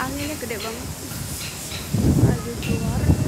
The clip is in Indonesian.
anginnya gede banget. Lagi keluar.